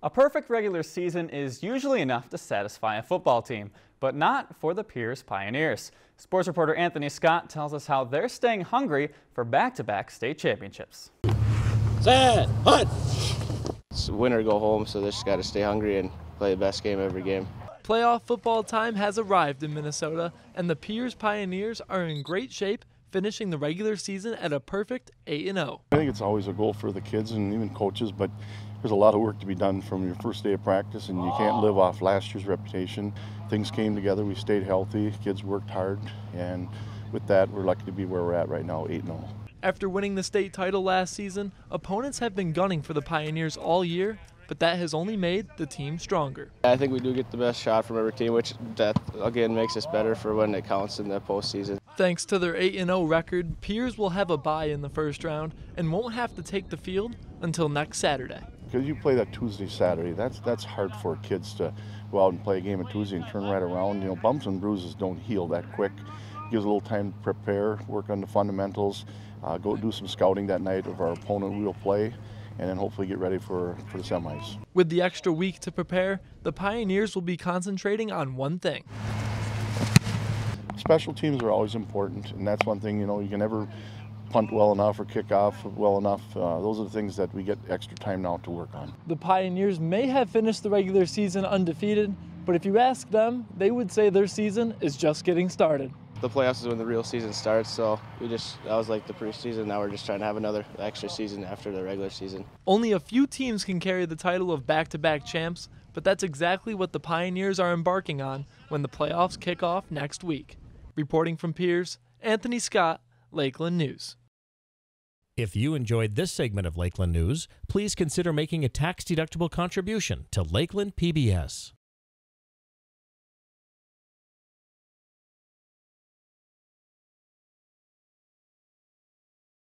A perfect regular season is usually enough to satisfy a football team, but not for the Pierz Pioneers. Sports reporter Anthony Scott tells us how they're staying hungry for back-to-back state championships. Set, hunt! It's win or go home, so they just got to stay hungry and play the best game every game. Playoff football time has arrived in Minnesota, and the Pierz Pioneers are in great shape finishing the regular season at a perfect 8 0. I think it's always a goal for the kids and even coaches, but there's a lot of work to be done from your first day of practice, and you can't live off last year's reputation. Things came together, we stayed healthy, kids worked hard, and with that, we're lucky to be where we're at right now, 8 0. After winning the state title last season, opponents have been gunning for the Pioneers all year, but that has only made the team stronger. I think we do get the best shot from every team, which that again makes us better for when it counts in the postseason. Thanks to their 8 0 record, Pierz will have a bye in the first round and won't have to take the field until next Saturday. Because you play that Tuesday, Saturday, that's that's hard for kids to go out and play a game on Tuesday and turn right around. You know, bumps and bruises don't heal that quick. Gives a little time to prepare, work on the fundamentals, uh, go do some scouting that night of our opponent we will play and then hopefully get ready for, for the semis. With the extra week to prepare, the Pioneers will be concentrating on one thing. Special teams are always important, and that's one thing, you know, you can never punt well enough or kick off well enough. Uh, those are the things that we get extra time now to work on. The Pioneers may have finished the regular season undefeated, but if you ask them, they would say their season is just getting started the playoffs is when the real season starts. So we just that was like the preseason. Now we're just trying to have another extra season after the regular season. Only a few teams can carry the title of back-to-back champs, but that's exactly what the Pioneers are embarking on when the playoffs kick off next week. Reporting from Pierz, Anthony Scott, Lakeland News. If you enjoyed this segment of Lakeland News, please consider making a tax-deductible contribution to Lakeland PBS.